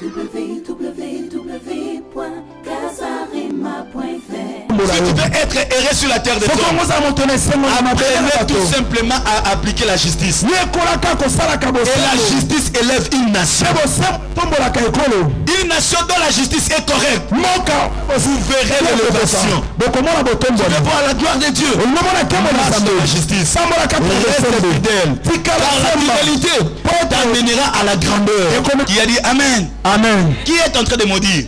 www.casarema.fr si tu veux être erré sur la terre des hommes, apprenez tout simplement à appliquer la justice. Et la justice élève une nation. Une nation dont la justice est correcte. Vous verrez l'élévation. Allez voir la gloire de Dieu? Marche la justice. Reste fidèle. Car la fidélité t'amènera à la grandeur. Qui a dit Amen. amen Qui est en train de maudire?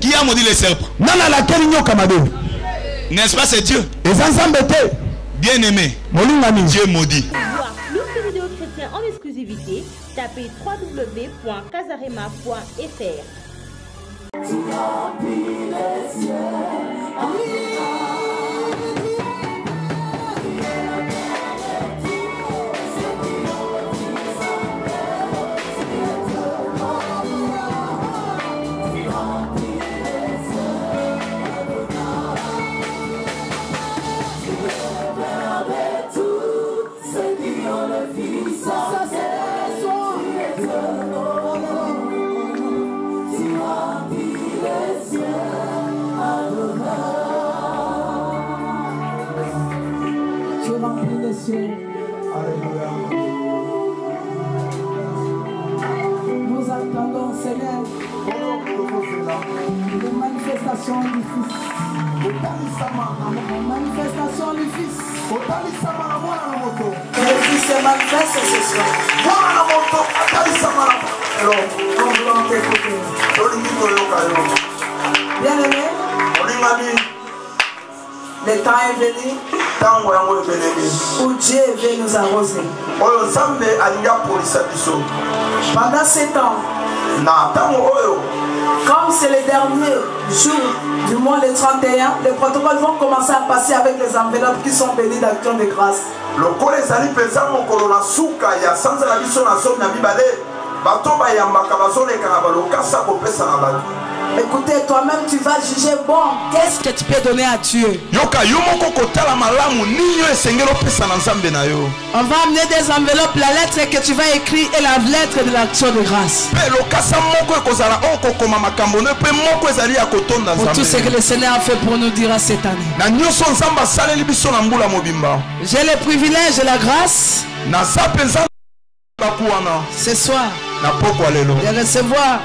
Qui a maudit les serpents? N'est-ce pas c'est Dieu? Nzambe te Bien aimé. molingani Dieu maudit. voir plus de vidéos chrétiennes en exclusivité, tapez www.casarema.fr. Nous attendons, Seigneur, les manifestations du Fils. Les manifestations du Fils. Le Fils se manifeste ce soir. Le temps est venu où Dieu veut nous arroser. Pendant ces temps, Comme c'est le dernier jour du mois le 31, les protocoles vont commencer à passer avec les enveloppes qui sont bénies d'action de grâce. Écoutez, toi-même, tu vas juger. Bon. Qu'est-ce que tu peux donner à Dieu? On va amener des enveloppes, la lettre que tu vas écrire et la lettre de l'action de grâce. Pour tout ce que le Seigneur a fait pour nous dire cette année. J'ai le privilège et la grâce ce soir de recevoir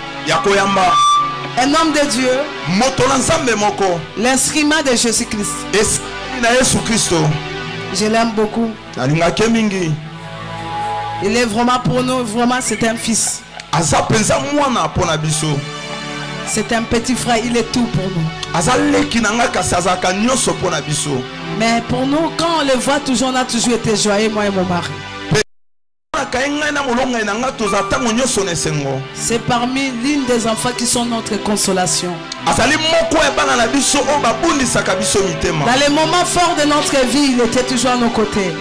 un homme de Dieu, l'instrument de Jésus-Christ. Je l'aime beaucoup. Il est vraiment pour nous, vraiment, c'est un fils. C'est un petit frère, il est tout pour nous. Mais pour nous, quand on le voit toujours, on a toujours été joyeux, moi et mon mari. C'est parmi l'une des enfants qui sont notre consolation. Dans les moments forts de notre vie, il était toujours à nos côtés.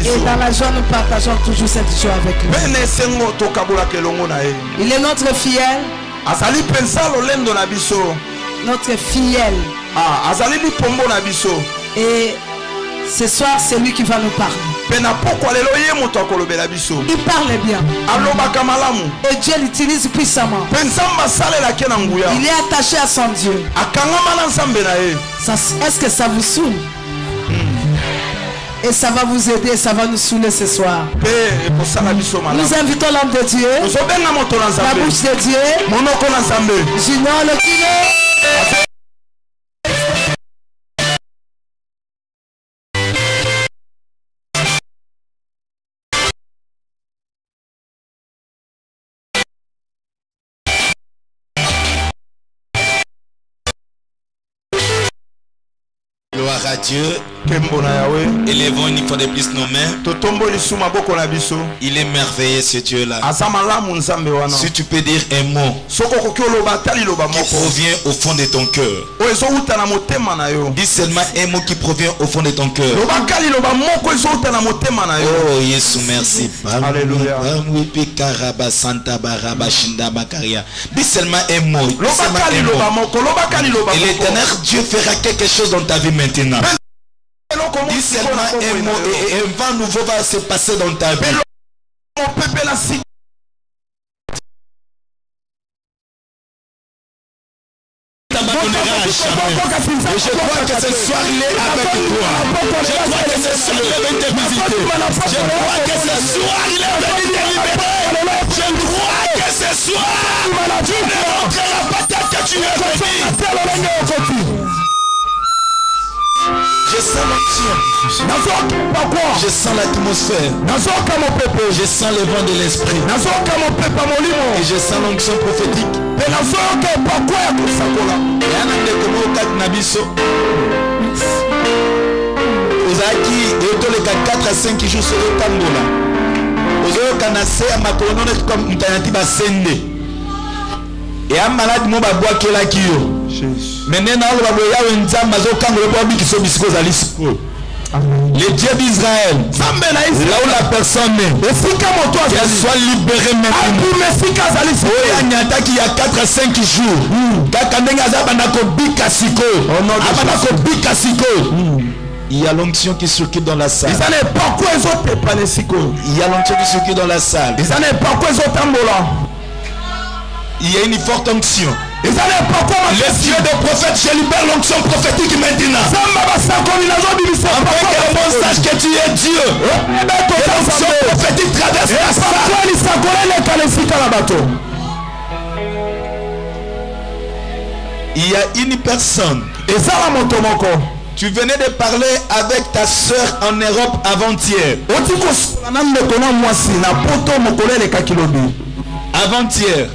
Et dans la joie, nous partageons toujours cette joie avec lui. Il est notre biso notre fidèle. Ah, Et ce soir, c'est lui qui va nous parler. Il parle bien. Et Dieu l'utilise puissamment. Il est attaché à son Dieu. Est-ce que ça vous saoule? Et ça va vous aider, ça va nous saouler ce soir. Nous invitons l'homme de Dieu, la bouche de Dieu, Junior le Gloire à Dieu. Nkembo na yawe Élevons une fois de plus nos mains. totombolisi maboko na biso Il est merveilleux ce Dieu-là. aza malamu nzambe wana Si tu peux dire un mot soki okoki oloba ata liloba qui moko provient au fond de ton cœur. oyo ezowuta na motema na yo Dis seulement un mot qui provient au fond de ton cœur. lobaka liloba moko ezowuta na motema na yo Oh Yesu merci. Alléluia. Bamwipi karaba santa baraba shinda bakaria. Dis seulement un mot. Un liloba mot. moko lobaka liloba Et moko l'éternel Dieu fera quelque chose dans ta vie maintenant. Dis seulement un mot et un vent nouveau va se passer dans ta vie. Et je crois que ce soir il est avec toi. Je crois que ce soir il est venu te visiter. Je crois que ce soir il est venu te libérer. Je crois que ce soir tu ne rentreras pas tel que tu es venu. Je sens l'onction. Je sens l'atmosphère. Je sens le vent de l'esprit. Et je sens l'onction prophétique. yana ndeko moko kati na biso ozalaki etoleka 4 à 5 jours solo otambola ozoyoka na se ya makolo nono mutanati basende. Eya maladi mo babwakelaki yo me nde naoloba boye yawe nzambe azokangola mpo abikisa yo bisika ozali sikoyo le Dieu d'Israël, là où la personne est, qu'elle soit libérée maintenant. anyataki ya 4 à 5 jours. Kaka ndenge aza banda kobika sikoyo abanda kobika sikoyo il y a l'onction qui circule dans la salle. Il y a l'onction qui circule dans la salle. Il y a une forte onction les dieux des prophètes je libère l'onction prophétique maintenant afin que le monde sache que tu es Dieu. Et l'onction prophétique traverse la salle. il y a une personne. Tu venais de parler avec ta soeur en Europe avant-hier avant-hier.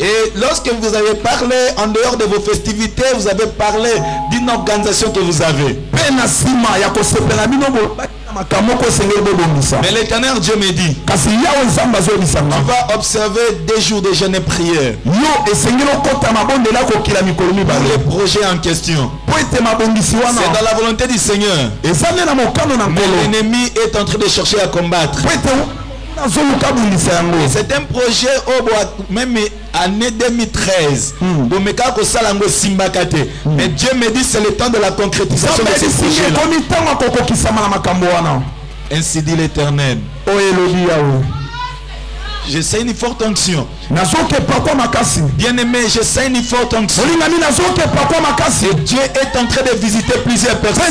Et lorsque vous avez parlé en dehors de vos festivités, vous avez parlé d'une organisation que vous avez. Mais l'éternel Dieu me dit, tu vas observer des jours de jeûne et prière. Les projets en question. C'est dans la volonté du Seigneur. Mais l'ennemi est en train de chercher à combattre. C'est un projet au même année 2013. bomeka kosala yango esimbaka te mais dieu me dit c'est le temps de la concrétisation de ce projet là ainsi dit l'éternel. Yawe je sais une forte onction nazokepa kwa makasi bien aimé je sais une forte onction Et Dieu est en train de visiter plusieurs personnes.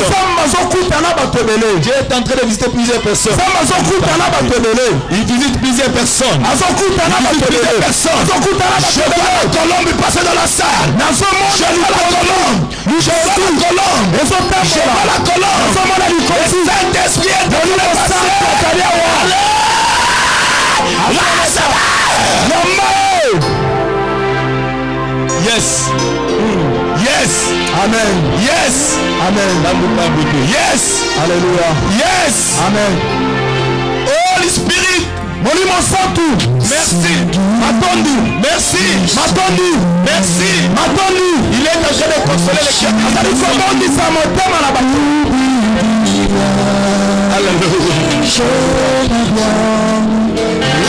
Dieu est en train de visiter plusieurs personnes. Il visite plusieurs personnes. na bato Plusieurs personnes. Je vois la colombe passer dans la salle. Je vois la colombe. Je vois la colombe. Je vois la Le Saint-Esprit est. Yes. Yes. amen Yes. amen Yes. alleluya Yes. amen Holy Spirit. molimo santu Merci. matondi Merci. matondi Merci. matondi Il est en train de consoler les bato Alléluia.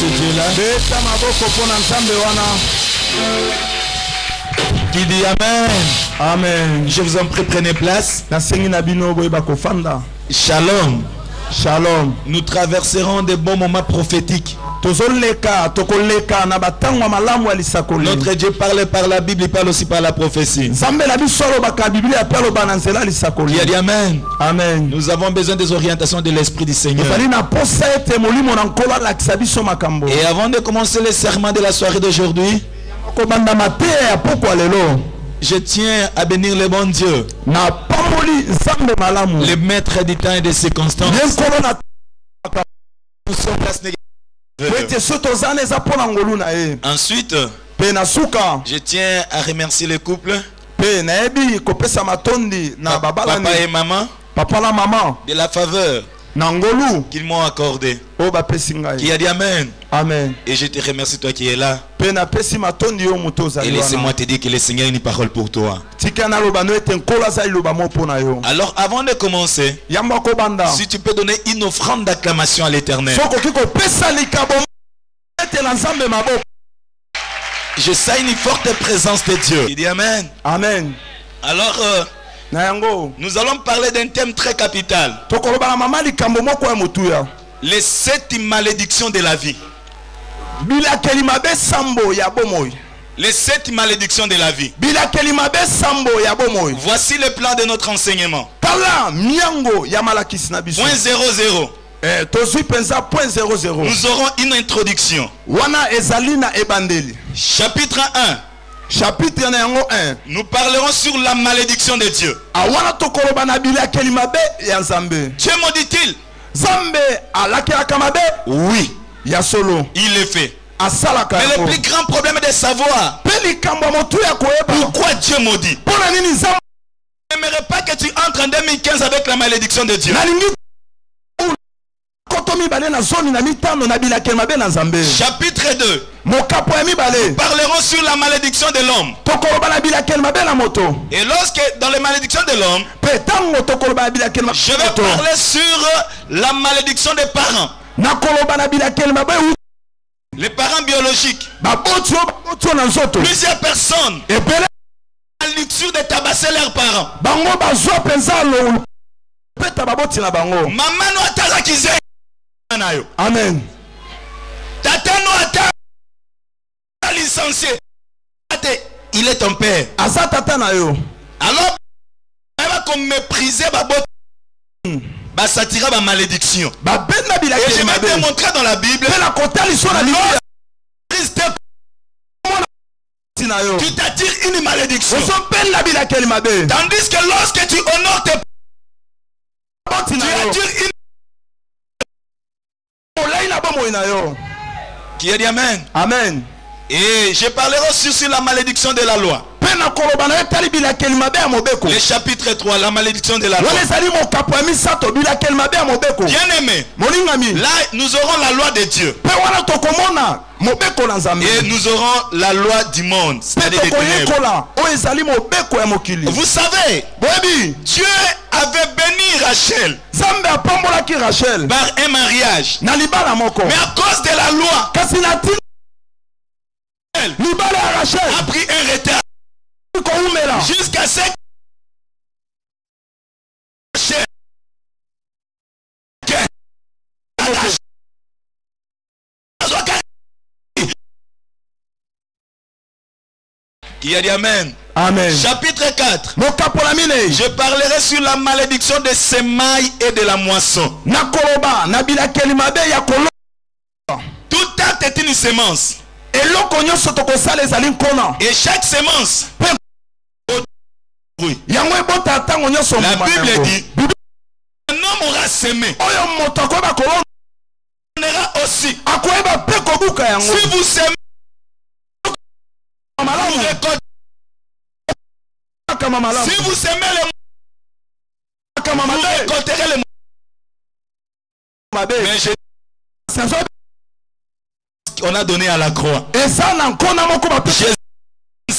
Ce Dieu-là Qui dit Amen amen Je vous en prie, prenez place. Shalom. shalom Nous traverserons des bons moments prophétiques. Notre Dieu parle par la Bible, il parle aussi par la prophétie. Il a dit Amen. amen Nous avons besoin des orientations de l'Esprit du Seigneur. Et avant de commencer le serment de la soirée d'aujourd'hui, je tiens à bénir le bon Dieu, le maître du temps et des circonstances. Nous sommes Ensuite, na suka je tiens à remercier le couple, papa et maman, papa na mama de la faveur qu'ils m'ont accordée. oyo bapesi Qui a dit Amen. amen Et je te remercie, toi qui es là. Et laissez-moi te dire que le Seigneur a une parole pour toi. Alors, avant de commencer, si tu peux donner une offrande d'acclamation à l'éternel. Je sens une forte présence de Dieu. Il dit Amen. amen Alors, euh, nous allons parler d'un thème très capital. Les sept malédictions de la vie. Les sept malédictions de la vie. Voici le plan de notre enseignement. Point 00. Eh, tozwi mpenza point 00 Nous aurons une introduction. Chapitre 1. Chapitre na yango 1 Nous parlerons sur la malédiction de Dieu. nzambe Dieu maudit-il Oui, il le fait. Mais le plus grand problème est de savoir koyeba pourquoi Dieu maudit? Je n'aimerais pas que tu entres en 2015 avec la malédiction de Dieu. Chapitre 2. mokapo ya mibale Parlerons sur la malédiction de l'homme. Et lorsque, dans les malédictions de l'homme, je vais parler sur la malédiction des parents. Les parents biologiques. Plusieurs personnes la luxure de tabasser leurs parents. Maman no atazaki amen ata licencié. Ate, Il est ton père. aza tata na yo Alors, il va qu'on mépriser babot. Basatira ba malédiction. babeti na Et je bilakeli vais te montrer dans la Bible. mpe na na na yo? Tu t'attires une malédiction. bilakeli mabe Tandis que lorsque tu honores tes tu attires une molai na bomoi na yo qui a dit Amen? amen Et je parlerai aussi sur la malédiction de la loi. Le chapitre 3, la malédiction de la loi. Bien aimé, là nous aurons la loi de Dieu. Et nous aurons la loi du monde. ya mokili. Vous savez, Dieu avait béni Rachel. Par un mariage. Mais à cause de la loi, rachel. a pris un retard jusqu'à ce Qui a dit Amen. amen Chapitre 4. mokapola minei Je parlerai sur la malédiction des semailles et de la moisson. Tout acte est une semence. Et chaque semence. Yango ebota ntango nyonso La Bible dit, un homme aura semé, oyo moto akoyeba aussi. akoyeba mpe kobuka yango. Si vous semez, Si vous semez le vous récolterez le Mais je- on a donné à la croix. moko bapesi Jésus,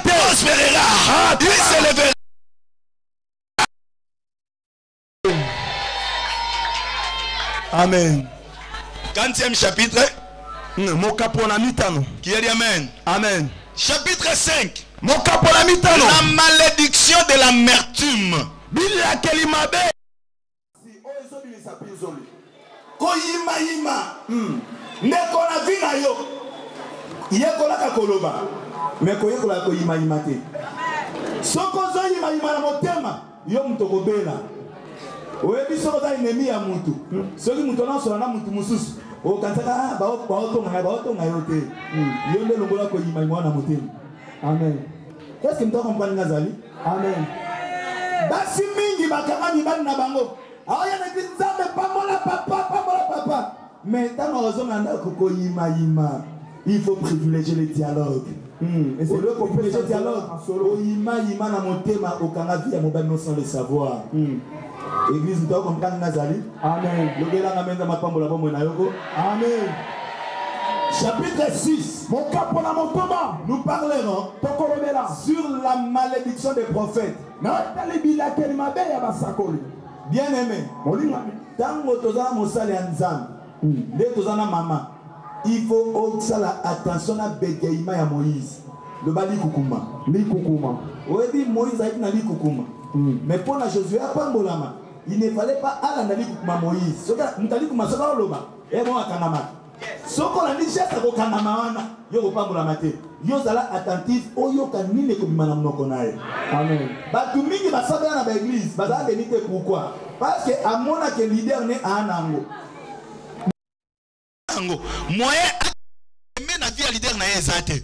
prospérera. Il s'élèvera. Amen. 40e chapitre. mokapona mitano Qui a dit Amen? amen Chapitre 5. mokapona mitano La malédiction de l'amertume. mpinzoli koyimayima ndeko na vi na yo yekolaka koloba me koyekola koyimayima te. Soki ozoyimayima na motema yo moto kobela. Oyebi soki oza enemi ya mutu. Soki moto nasola na mutu mosusu okanisaka baotonga ngai baotonga yo te. Yo nde longola koyimayima wana motema. Amen. Eske moto akomprendre nga azali amen. Basi mingi bakanga mibali na bango. Aoya na eglise nzambe pambola papa pambola papa. Mais ntango ozonga ndako koyimayima il faut privilégier le dialogue olio koprivilégier dialogue. oyimayima na motema okanga vi ya mobali no sans le savoir. Église moto akomprendre nazali. Amen. Lobelanga menza mapambola bomoi na yoko. Amen. Chapitre 6 mokapola motoba nous parlerons sur la malédiction des prophètes. Bien aimé molingami ntango toza na mosala ya nzambe nde toza na mama il faut osala attention na begeima ya moïse. Loba likukuma likukuma oyebi moïse ayaki na likukuma mais mpo na josué apambolama il ne fallait pas alanda likukuma moïse. Soki moto alikuma soki aoloba ebo akangamaka soki olandi geste akokangama wana. Yo kopambolama te. Yo ozala attentive oyoka nini ekobima na monoko na ye. Amen. Bato mingi basabela na baeglise bazala beni te pourkui parce que amonake lider ne aa nango yango moyen aseme na vie ya lider na ye eza te.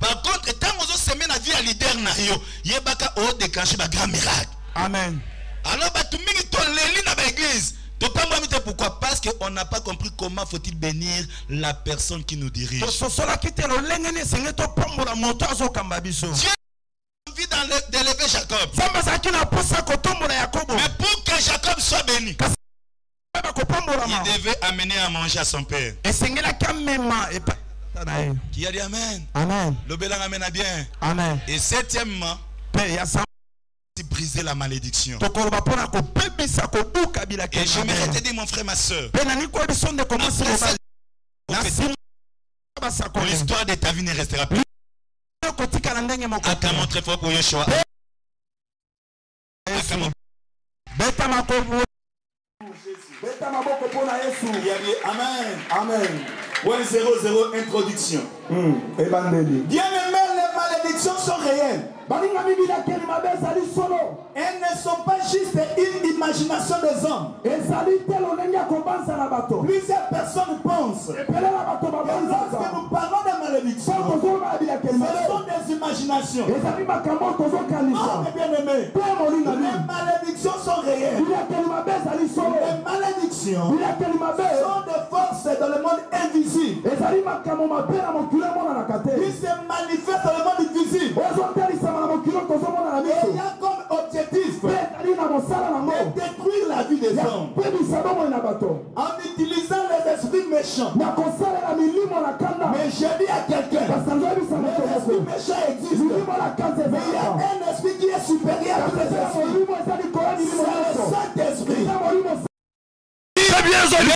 Par contre ntango ozoseme na vie ya lider na yo yebaka odéclenche bagrand miracle. Amen. Alors bato mingi toleli na baeglise topambwami te pourquoi? Parce que on n'a pas compris comment faut-il bénir la personne qui nous dirige. Tososolaki te lolenge nini esengeli topambola moto azokamba biso. Dieu a envie d'élever Jacob. Mais pour que Jacob soit béni il devait amener à manger à son père. Ye. Qui a dit amen? Amen. Lobelanga mena bien. Amen. Et septièmement briser la malédiction. Et j'aimerais te. dire mon frère ma soeur l'histoire de ta vie ne restera plus. Acclamons très fort pour Yeshua Acclamons. Amen. Amen. Point 00 introduction. Ebandeli. Bien aimé les malédictions sont réelles elles ne sont pas juste une imagination des hommes. Plusieurs personnes pensent. Bato lorsque nous parlons de malédiction ce sont des imaginations. Molinga les malédictions sont réelles. Les malédictions sont des forces dans le monde invisible. Qui se manifeste dans le monde visible na miso eya comme objectif. De détruire la vie des hommes. en utilisant les esprits méchants. Mais je dis à quelqu'un. Basanzoyebisa moto esprit méchant existe mais il y a un esprit qui est supérieur à tous les esprits. molimo eza likolo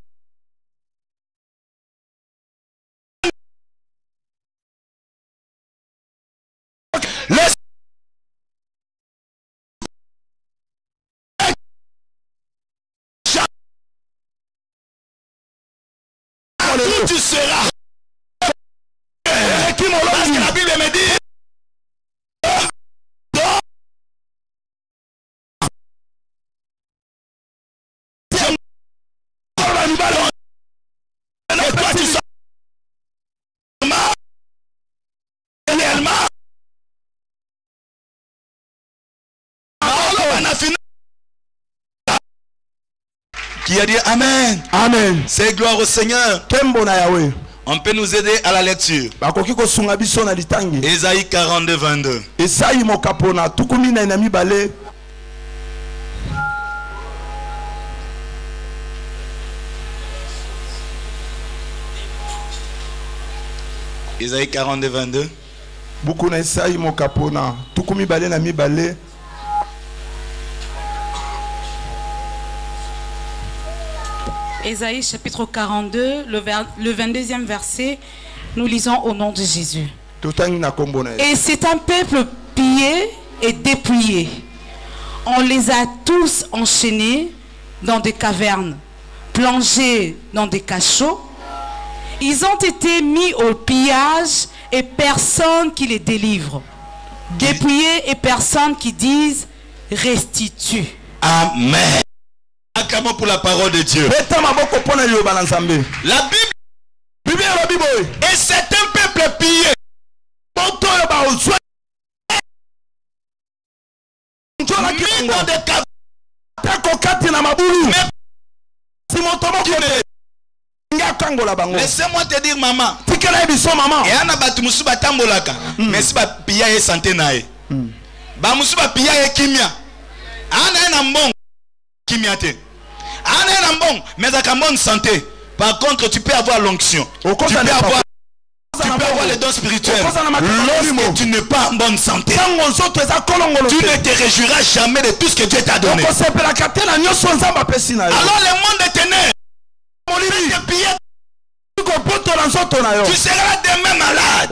Où tu Qui a dit Amen. amen C'est gloire au Seigneur. On peut nous aider à la lecture. Ésaïe 42, 22. esai mokapo na tuku minei na mibale Ésaïe 42, 22. buku na esai mokapo na tuku mibale na mibale Ésaïe chapitre 42, le, ver- le 22e verset, nous lisons au nom de Jésus. Et c'est un peuple pillé et dépouillé. On les a tous enchaînés dans des cavernes, plongés dans des cachots. Ils ont été mis au pillage et personne qui les délivre. Dépouillés et personne qui disent restitue. Amen. makambo pour la parole de Dieu. La Bible. Et c'est un peuple pillé. Mis dans des caves. laissez-moi te dire mama tikela ye biso mama eya na bato mosusu batambolaka mesi bapiya ye sante na ye. Bamosusu bapiya ye kimia. Aa na ye na mbongo kimia te. Mais azalaka bonne santé. Par contre tu peux avoir l'onction. Tu peux avoir tu peux les dons spirituels. lorsque tu n'es pas en bonne santé tu ne te réjouiras jamais de tout ce que Dieu t'a donné. Alors le monde des ténèbres tu seras demain malade.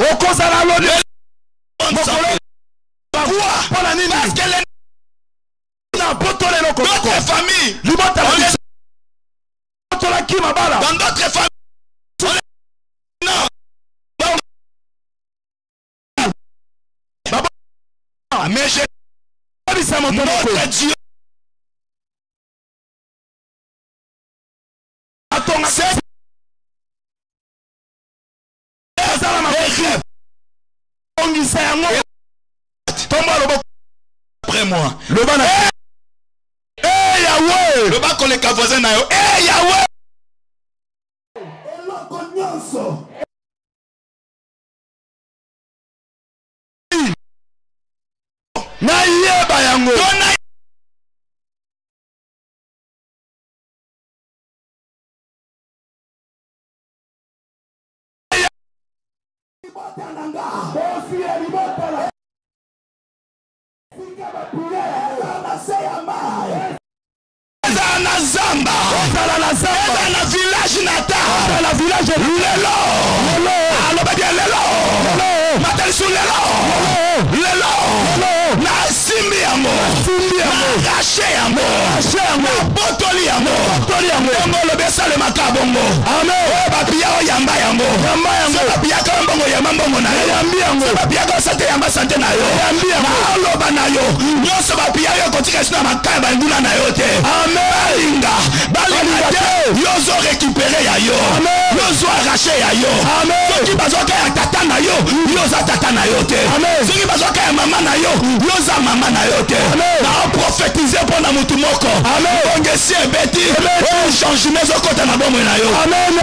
Nini parce que les- potolaki mabala. Dans d'autres familles. Mais je notre Dieu, après moi. loba koleka voisin na yo e yawe Lelo. Aloba bien lelo. Matalisu lelo. Lelo. Nasimbi yango. Narache yango. Nabotoli yango. Bongo olobi esalemaka bongo. Oyo bapia oyamba yango. So bapiyaka yo mbongo yamba mbongo na yo. So bapiyaka yo sante yamba sante na yo. naoloba na yo. Nyonso bapia yo ekotika esi na makaya banguna na yo te. Balinga. Balinga te. yo ozo récupere ya yo. Yo ozo arrache ya yo. Soki bazwaka ya tata na yo yo oza tata na yo te. Soki bazwaka ya mama na yo yo oza mama na yo te. Naoprofetize mpo na motu moko. Bongesi ebeti oyo changement ezokɔta na bomoi na yo. Amen.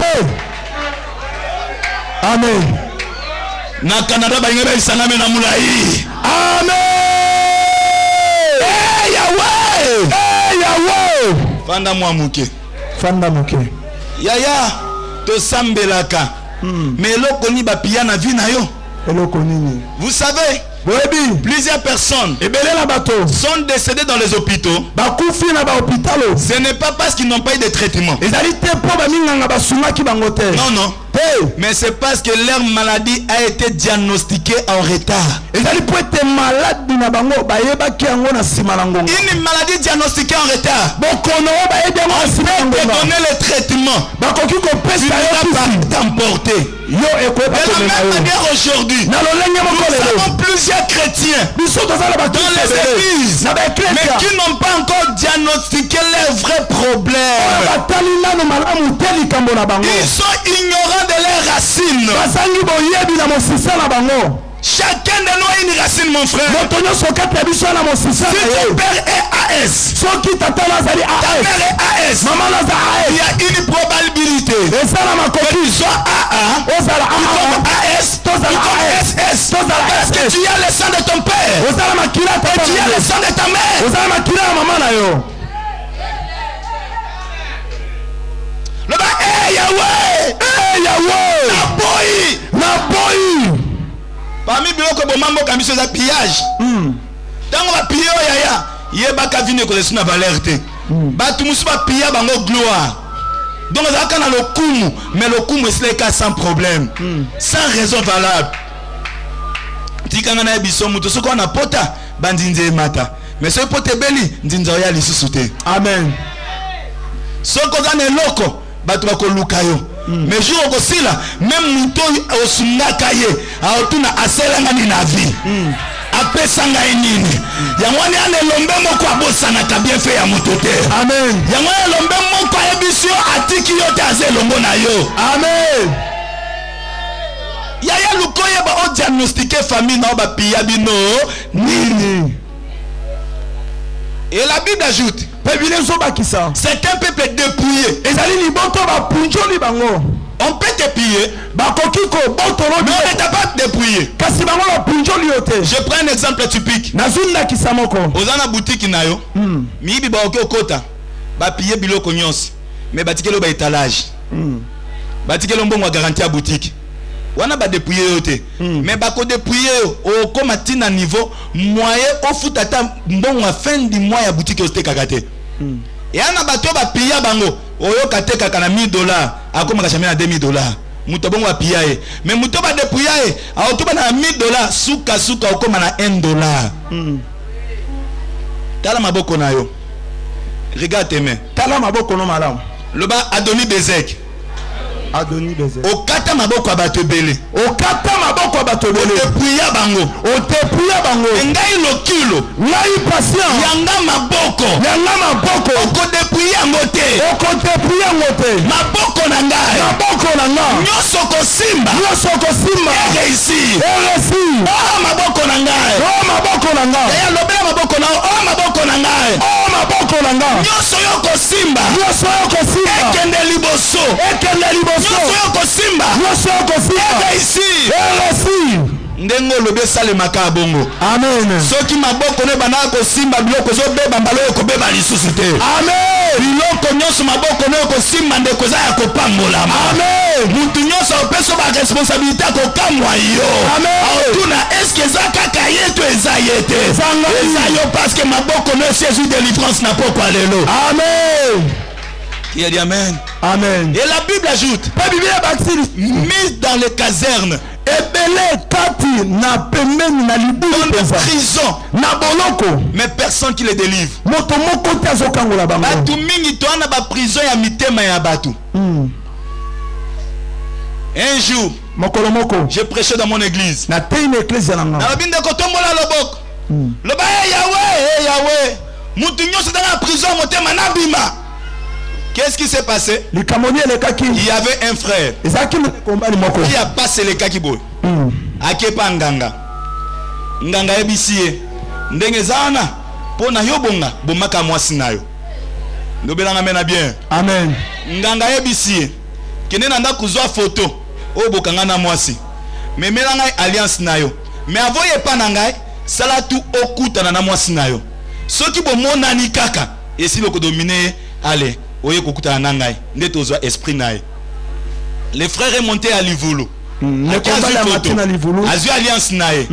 Amen. Na canada balingi bayisangami na molai amen. Yawe yawe fanda mwa moke fanda moke yaya tosambelaka. Me eloko nini bapia na vi na yo? Eloko nini? Vous savez plusieurs personnes sont décédées dans les hôpitaux. Ce n'est pas parce qu'ils n'ont pas eu de traitement. Non non mais c'est parce que leur maladie a été diagnostiquée en retard. Une maladie diagnostiquée en retard. Na peut te donner le traitement. Tu ne vas pas t'emporter. De la même manière aujourd'hui nous avons plusieurs chrétiens dans les églises mais qui n'ont pas encore diagnostiqué leurs vrais problèmes. Ils sont ignorants de leurs racines. Bazangi boyebi na mosisa na bango. Chacun de nous a une racine mon frère. Si ton père est AS ta mère est AS il y a une probabilité que tu sois AA AS. SS parce que tu as le sang de ton père. Tata tu as le sang de ta mère ozala makila ya mama na yo loba eh Yahweh! Eh, naboyi naboyi parmi biloko eboma mboka biso eza pillage. Ntango bapille oyo yaya yebaka vino ekozesi na valeur te. Bato mosusu bapilla bango gloire. Donc ezalaka na lokumu mais lokumu esileka sans problème. Sans raison valable. Tikanga na ye biso moto soki wana pota bandinza emata mais soki pota ebeli ndinza oya lisusu te. Amen. Soki oza na eloko bato bakoluka yo. Mais jour okosila meme moto oyo osungaka ye aotuna aselanga nini na vie. Apesa ngai nini. Yango wana yana elombe moko abosanaka bienfe ya moto te. Amen. Yango wana elombe moko ayebisi yo atiki yo te aza elongo na yo. Amen. Yaya luka oyeba odiagnostike famille na oyo bapiya bino nini? Et la bible ajoute c'est un peuple dépouillé on peut te piller mais on ne t'a pas dépouillé je prends un exemple typique. Nazwi ndakisa moko. Oza na yo. Miyibi bakoki okota. Bapille biloko nyonso me batikeli yo baétalage batikeli yo mbongo ya garanti ya butiki wana badepouille yo te. Me bakodepouille yo. Okóma ntina niveau moyen ofuta ata mbongo ya fin du mois ya butiki otekaka te eya na bato oyo bapilla bango oyoka tekaka na 1000 dollar akomaka jamai na 2000 dollar moto bongo apilla ye. Me moto oyo badepouilla ye aotobana na 1000 dollar sukasuka okóma na 1 dollar. Tala maboko na yo. Regarde tes mains. Tala maboko no malamu. Loba adoni bezek okata maboko ya bato ebele. Okata maboko ya bato ebele. Odepouilla bango. Otepuya bango. Engai lokilo ngai patient. Yanga maboko. Yanga maboko. Okodepouille yango te. Okotepuya yango te. Maboko na ngai. Maboko na nga nyonso kosimba. Nyonso okosimba réussir eresi oyo maboko na ngai. O maboko na nga eya lobela maboko na oyo maboko na ngai. O maboko na nga. Nyonso oyo kosimba nyonso oyo okosimba ekende liboso. Ekende liboso. Nyonso oyo kosimba nyonso oyo okosimba réussir eresi ndenge olobi esalemaka ya bongo. Amen. Soki maboko no ebandaka kosimba biloko ezobeba mbala oyo ekobeba lisusu te. Amen. Biloko nyonso maboko no ekosimba ndeko eza ya kopambolama amen. Mutu nyonso apesi baresponsabilité ya kokamwa yo. Amen. aotuna eske eza kaka ye to eza ye te? Eza yo parceke maboko no esi ezwi délivrance na pokwa lelo. Amen. Qui a dit amen? Amen. Et la bible ajoute mise dans les casernes dans des mpenza. prisons mais personne qui les délivre. Moto moko te azokangola bango. Bato mingi toa na baprison ya mitema ya bato. Mm. un jour mokolo moko. j'ai prêché dans mon église. Na eklezia na nga. Nalobi ndeko tombola loboko. Loba e yawe e yawe mutu nyonso aza na prison ya motema nabima qu'est-ce qui s'est passé? Il y avait un frère. Qui a pasi elekaki boye Mm. akepa nganga. Nganga ayebisi ye ndenge eza wana mpo na yo bonga bomaka mwasi na yo. Ndobelanga mena bien. Amen. Nganga ayebisi ye kende na ndako zwa foto oyo bokanga na mwasi. Memela ngai alliance na yo. Me avo yepa na ngai sala tu okutana na mwasi na yo. Soki bomonani kaka esili okodomine ye ale oye kokutana na ngai nde tozwa esprit na ye. Le frère est monté à livulu mobali azwi alliance na ye.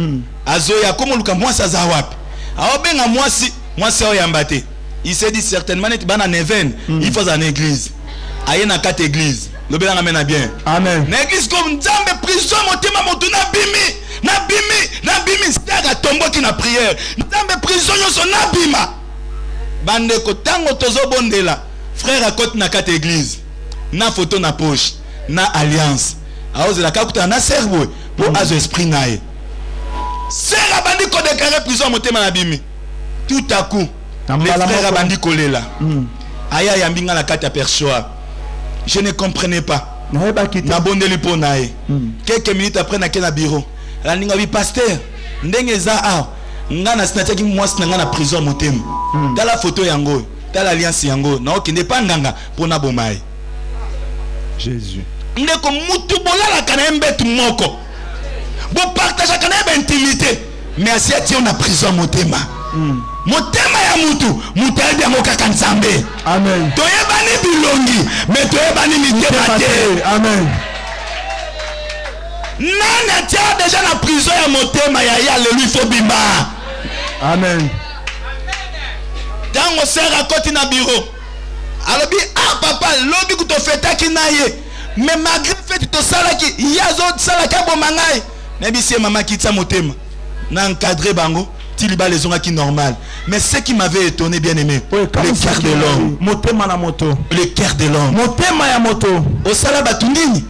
Azoya komoluka mwasi aza wapi? Aobenga mwasi mwasi aoyamba te. Il s'est dit certainement neti bana neven il faut azala na église aye na kati église lobelanga me na bien. Amen. Na eglise ko nzambe prison motema motu nabimi nabimi nabimi star atomboki na priere nzambe prison nyonso nabima bandeko ntango tozobondela frère akoti na kati église na foto na poche na alliance. Aozela kaka kutana na ser boye mpo azwa esprit na ye. Ser abandi kodeklare prison motema nabimi tout à coup Na le mbala frère moko. abandi kolela aya ayambi nga na kati ya perchoir. Je ne comprenais pas. Nabondeli mpo na ye. Quelques minutes après nake na bureau. Alandinga bi paster ndenge eza awa. Nga na natiaki mwasi na nga na prison motema. Tala foto yango. oyo tala alliance yango naokende mpa nganga mpo naboma ye jésus. Ndeko mutu bolalaka na ye mbetu moko bopartageaka na ye baintimité. Mais asi atie na prison ya motema. Motema ya mutu mutu ayebi yango kaka nzambe. Amen. Toyebani bilongi me toyebani mitema te amen. Nani atia deja na prison ya motema ya ye? Alelu ifo bima amen ntango ser akoti na biro alobi ah papa lobi kutofetaki na ye. Mais malgré feti tosalaki ye azosalaki aboma ngai. Nayebisi ye mama kitisa motema na encadre bango ti libala ezongaki normal. Mais ce qui m'avait étonné bien aimé le cœur de l'homme. motema na moto. Le cœur de l'homme. Motema ya moto. Osala bato nini?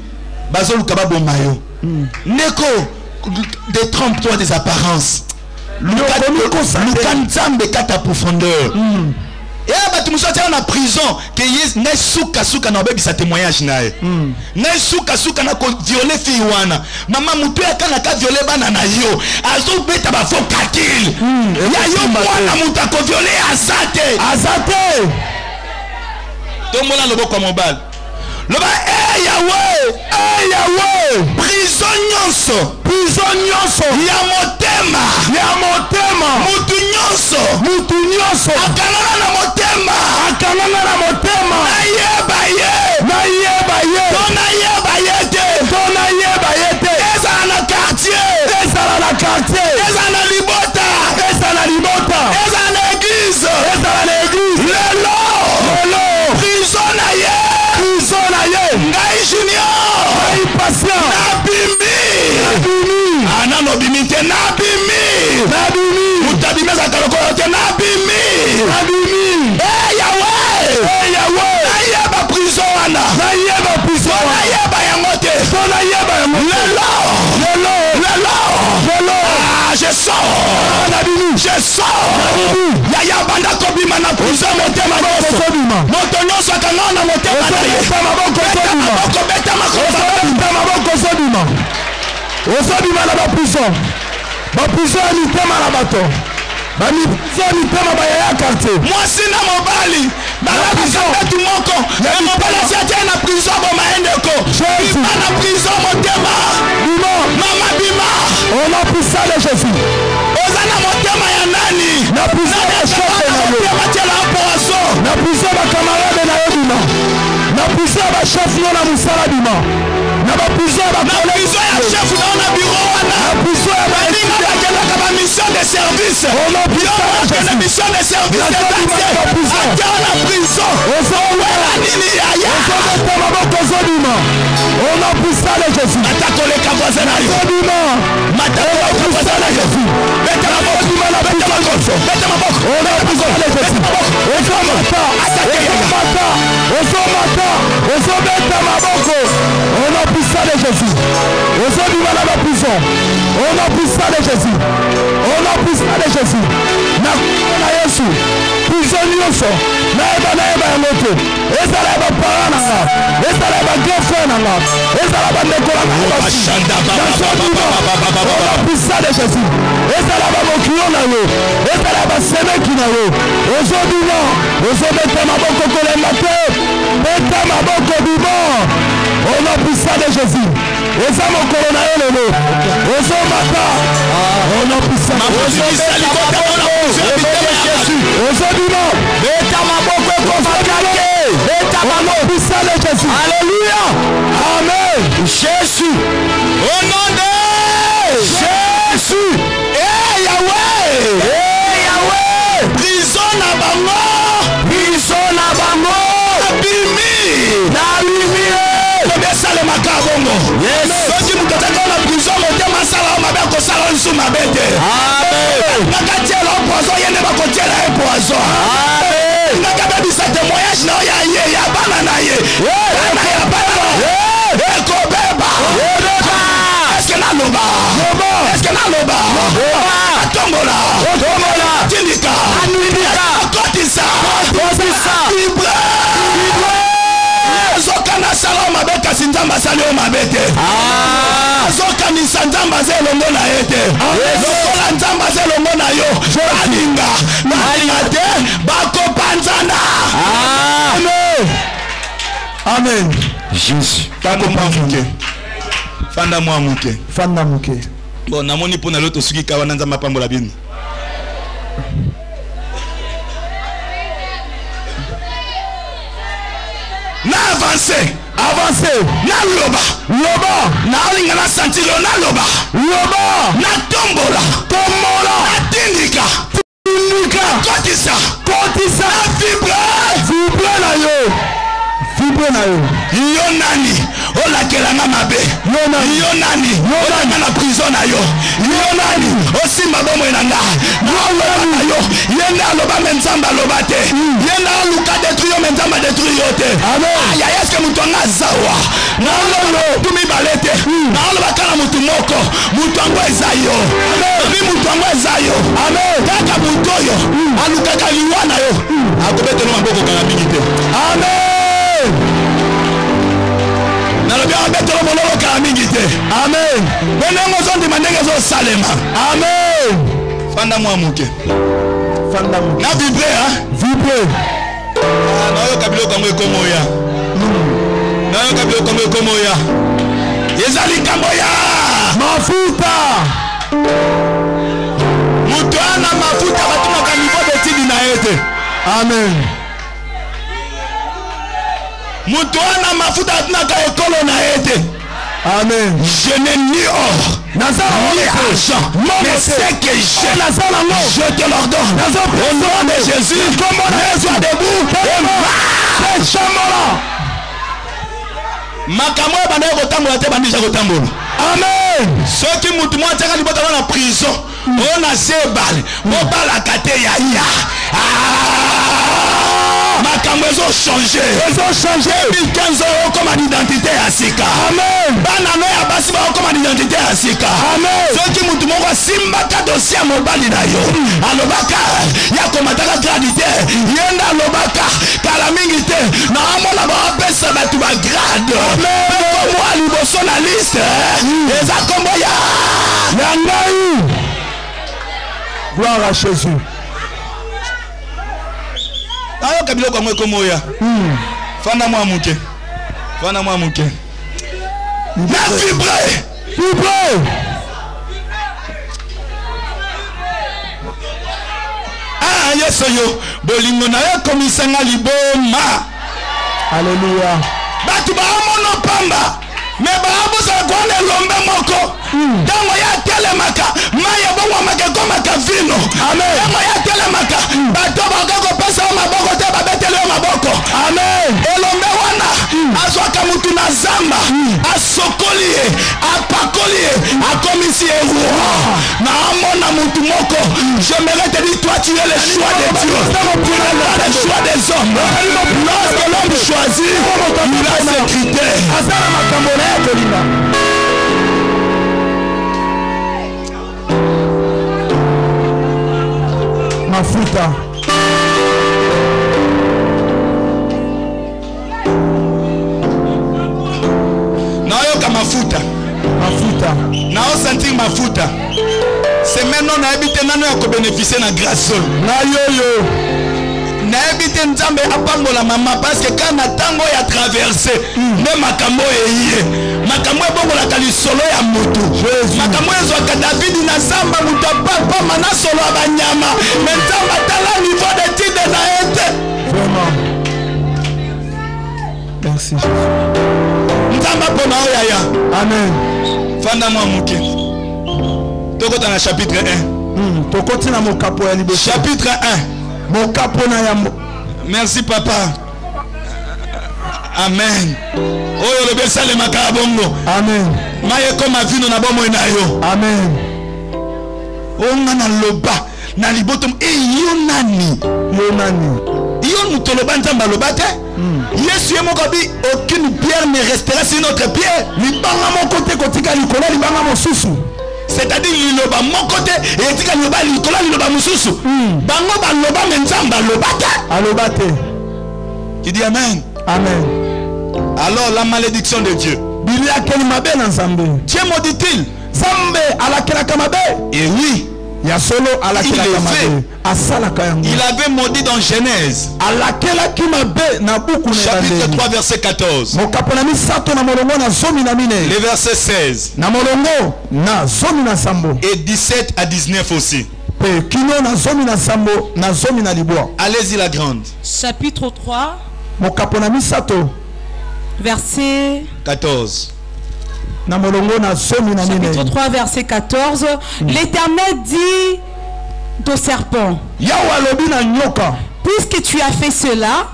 Bazoluka baboma yo. Ndeko détrompe toi des apparences luka nzambe kata profondeur. Eya bato mosusu atiaka na prison ke ye ngai sukasuka na obebisa témoignage na ye. Ngai sukasuka na koviole fille wana. Mama motu yaka na ka viole bana na yo azobeta bafo kakile ya yo mwana moto akoviole aza te. Aza te. Tombola loboko ya mobali loba e yawe e yawe prison nyonso. Prison nyonso. Ya motema. Ya motema. Mutu nyonso. Mutu nyonso. Akangana na motema. Akanganga na motema. Nayeba ye. Nayeba ye. To nayeba obimi te nabimi! Nabimi! Moto abimi ezalaka lokola te nabimi! Nabimi! E yawe! E yawe! Nayeba prison wana! Nayeba prison po nayeba yango te! To nayeba yango lelo! Lelo! Lelo! Lelo! Ah, je sors! Nabimi! Je sors! Yaya banda kobima na prison motema nyonso moto nyonso akanga na motema na ye ozobima na baprison baprison ya mitema na bato. Baprison ya mitema bayaya quartier. Mwasi na mobali balabisa betu moko. Ya na mobali asi atie na prison boma ye ndeko Jésus. bima na prison motema. Bima. Mama bima. On a poussé de Jésus. Oza na motema ya nani? Na prison ya chefe na motema tiela poaso na prison ya bakamarade na yo bima. Na prison ya bachef yo na mosala bima na bapuzo ya bapuzo ya chef naona biro wana bapuzo ya balinga bakendaka bamission de service bakenda mission de service ata na prison ozowela nini yaya maboko ozobima ona pusa de jésus ata koleka voisin na yo ozobima matakoleka voisin na jésus beta maboko na beta maboko beta maboko ona pusa de jésus ozomata ozomata ozomata ozobeta maboko ona puissance de Jésus. Au nom du malade en prison. Au nom puissant de Jésus. Au nom puissant de Jésus. Na na Yesu. Prison nyonso. Na eba na eba ya moto. Ezala ya bapara na nga. Ezala ya bagrefre na nga. Ezala bandeko na nga basi. Na sondima. Au nom puissant de Jésus. Ezala bamokio na yo. Ezala ya basemeki na yo. Ozobima. Ozobeta maboko kolemba te beta maboko bima ona puissant de Jésus. Eza mokolo na yo lelo. Ozomata puissant mitema ya Yesu. ozobima beta maboko ekomaka te beta maboko puissant de Jésus. Alléluia. Amen. Jésus. Au nom de Jésus poison. Ngaka bebisa témoignage na oyo ya ye ya bana na ye bana ya bana ekobeba eske naloba eske naloba atombola kasi nzambe asali oyo mabe te. Azokanisa nzambe aza elongo na ye te. Lokola nzambe aza elongo na yo. Balinga balinga te bakopanzana amen. Jésus. Moke fanda mwa moke fanda moke bon namoni mpo na lelo tosuki ka wana nzambe apambola bino. Na avance avance naloba. Loba naolinga na santire yo naloba. Loba natombola. Tombola. Natindika. Tindika. Kotisa kotisa vibre vibre na yo. Vibre na yo. Yo nani olakelanga mabe. Yo nani olanga na prison na yo. Yo nani osimba bomoi na nga. Naoloba na yo. Ye nde aloba me nzambe aloba te. Ye nde aluka detruire yo me nzambe adetruire yo te. Aya eske moto anga azawa naoloba motu mibale te. Naoloba kaka motu moko. Moto yango eza yo. Obi moto yango eza yo. Kaka moto oyo alukaka liwa na yo. Akobetelo maboko kaka mingi te. Amen nalobi abetelo mololo kaka mingi te. Amen. Mpe ndenge ozondima ndenge ezosalema. Amen. Fanda mwa moke fanda na vibre a vibre. Nayoka biloko yango ekomo oya nayoka biloko yango ekomo oya eza likambo ya mafuta. Moto ana mafuta batumaka nivo detidi na ye te. Amen moto wana mafuta batunaka ekolo na ye te. Amen. Je n'ai ni or ni argent mais ce que j'ai. Naza nango je te l'ordonne. Au nom de Jésus sois debout et marche. makambo oyo bandaki kotambola te bandisa kotambola. Amen. Soki mutu moko atiaka libota na prison oyo na se ebale obalaka te yaya makambo ezochange ezochange 2015 oyo okoma na identité ya sika. Amen. Bana no ya basi baokoma na identité ya sika. Amen. Soki mutu moko asimbaka dosie ya mobali na yo. Alobaka ya komataka gradi te ye nde alobaka kala mingi te. Naamona baopesa bato bagrade kombo ya liboso na liste eza kombo ya ya ngai. Gloire à jésus ayoka biloko yango ekomo oya fanda mwa moke fanda mwa moke na vibre vibre ah yesu oyo bolingo na yo ekomisanga liboma. Alleluya bato baamona pamba me baabosala kwana elombe moko. Ntango ya telemaka mai ebongwamaka ekomaka vino. Ntango ya telemaka bato bakoki kopesa yo maboko te babeteli yo maboko. Amen. Elombe wana azwaka mutu na zamba asokoli ye ye akomisi roi. Naamona mutu moko. J'aimerais te dire toi tu es le choix de Dieu tu n'es pas le choix des hommes. Lorsque l'homme choisit il a ses critères. Mafuta. Nayoka mafuta mafuta. Naosentir mafuta. Semaine oyo nayebi te nano ya kobeneficie na grâce oyo na yoyo. Nayebi te nzambe apambola mama parceke ka na ntango ya traverse nde makambo oyo eyi ye. Makambo ebongolaka lisolo ya motu. Makambo oyo ezwaka davidi na zamba moto apapama na solo ya banyama. Me nzambe atala niveau detide na ye te. Nzambe apona oyo yaya. Amen fanda mwa moke tokota na chapitre 1 Hmm, tokoti na mokapo ya liboso. Chapitre 1 mokapo na ya mo- merci papa. Amen. Oyo olobi esalemaka ya bongo. Amen. Mai ekoma vino na bomoi na yo. Amen. Onga na liboto e yo nani yo nani yo moto oloba nzambe aloba te yesu ye moko abi aucune pierre ne restera sur notre pierre. Libanga moko te kotika likolo libanga mosusu c'est-à-dire liloba moko te etika liloba likolo liloba mosusu bango baloba me nzambe aloba te aloba te tu dis amen? Amen. Alors la malédiction de dieu. Biliakeli mabe na nzambe. Dieu maudit-il? Nzambe alakelaka mabe. Et oui il avait maudit dans genèse. Chapitre 3 verset 14 mokapo na misato na molongo na zomi na mine. Le verset 16 na molongo na zomi na sambo. Et 17 à 19 aussi. Allez-y la grande. Chapitre 3, mokapo na misato. verset, 14 chapitre 3, verset 14. L'Éternel dit au serpent, puisque tu as fait cela,